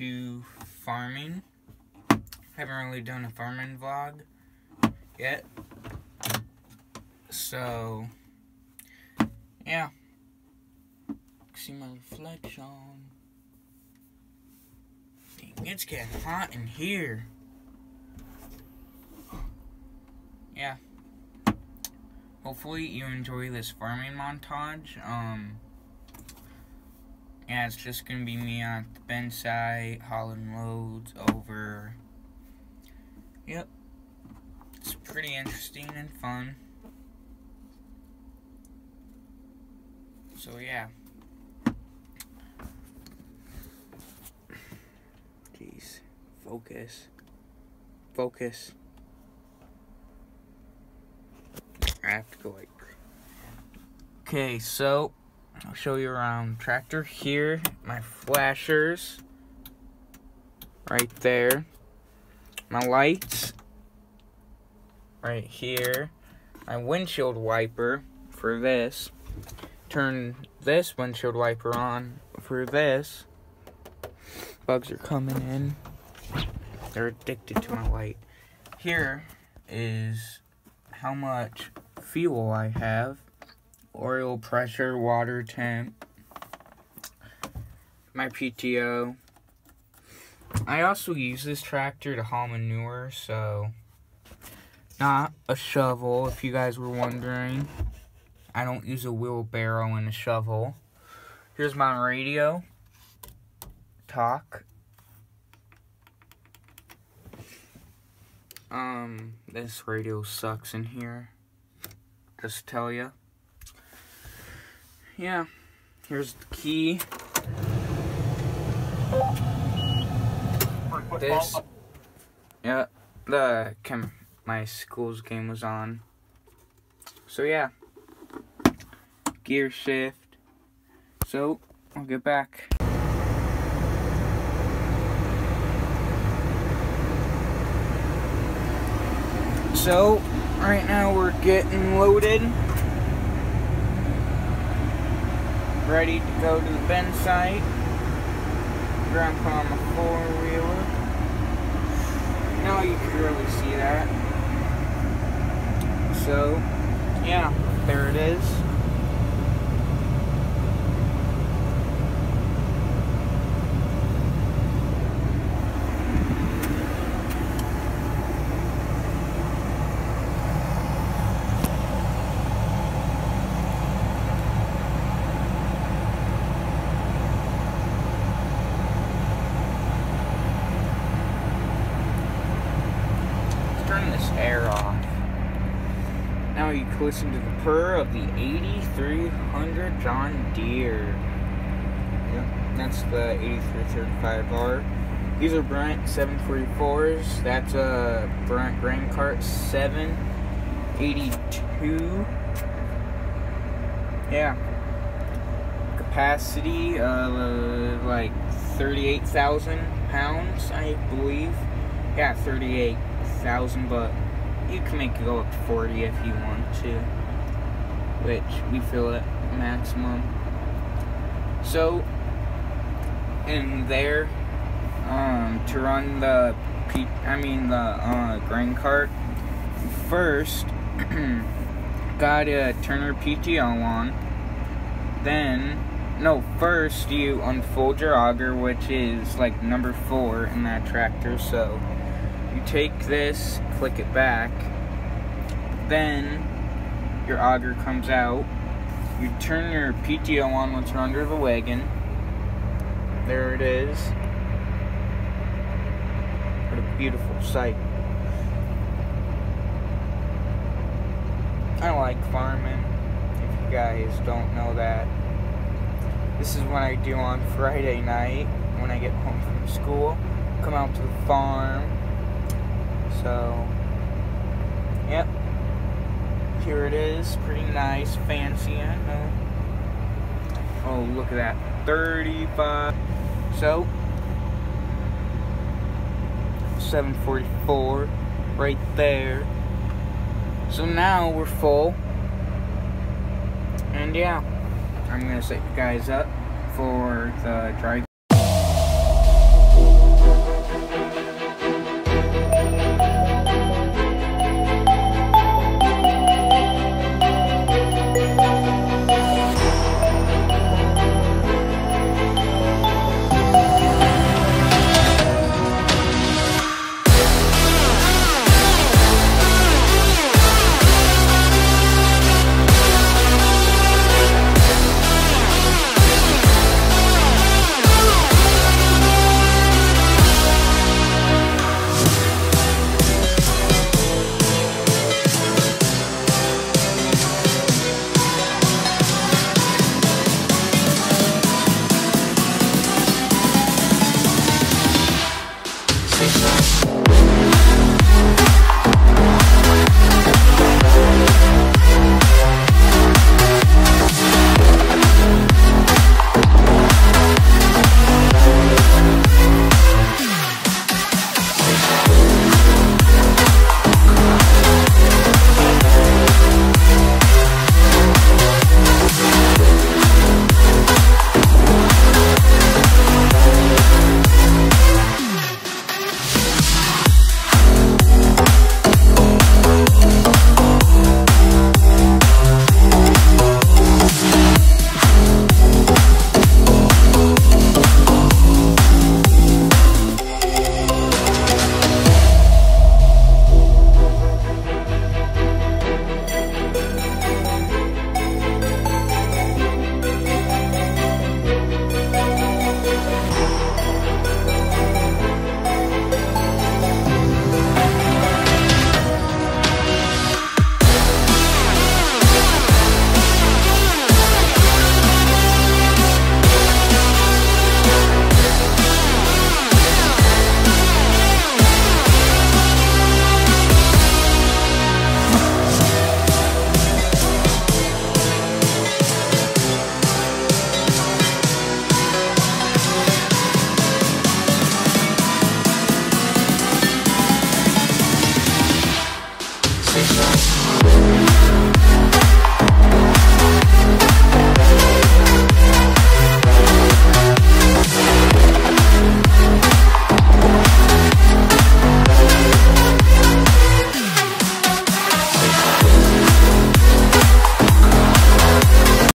to farming. Haven't really done a farming vlog yet. So, yeah. See my reflection. Dang, it's getting hot in here. Yeah. Hopefully you enjoy this farming montage. Um, yeah, it's just gonna be me on the bench site, hauling loads over. Yep. It's pretty interesting and fun. So yeah. Jeez. Focus. Focus. I have to go like. Okay, so I'll show you around tractor here. My flashers. Right there. My lights. Right here. My windshield wiper for this. Turn this windshield wiper on for this. Bugs are coming in. They're addicted to my light. Here is how much fuel I have oil pressure, water temp, my PTO. I also use this tractor to haul manure, so not a shovel, if you guys were wondering. I don't use a wheelbarrow and a shovel. Here's my radio. Talk. Um, this radio sucks in here. Just tell you yeah, here's the key. This, yeah, the chem, my school's game was on. So yeah, gear shift. So I'll get back. So right now we're getting loaded. Ready to go to the bend site. Grandpa on the four-wheeler. Now you can really see that. So, yeah, there it is. air off. Now you can listen to the purr of the 8300 John Deere. Yep, that's the 8335R. These are Brent 744s. That's a Brent grain cart 782. Yeah. Capacity of uh, like 38,000 pounds, I believe. Yeah, 38,000, but you can make it go up to 40 if you want to, which we feel at maximum. So, in there, um, to run the, I mean the uh, grain cart, first, gotta turn your PTO on, then, no, first you unfold your auger, which is like number four in that tractor, so you take this, click it back, then your auger comes out, you turn your PTO on once you're under the wagon, there it is, what a beautiful sight. I like farming, if you guys don't know that. This is what I do on Friday night when I get home from school. Come out to the farm, so, yep. Here it is. Pretty nice, fancy, I know. Oh, look at that. 35. So, 744 right there. So now we're full. And yeah, I'm going to set you guys up for the drive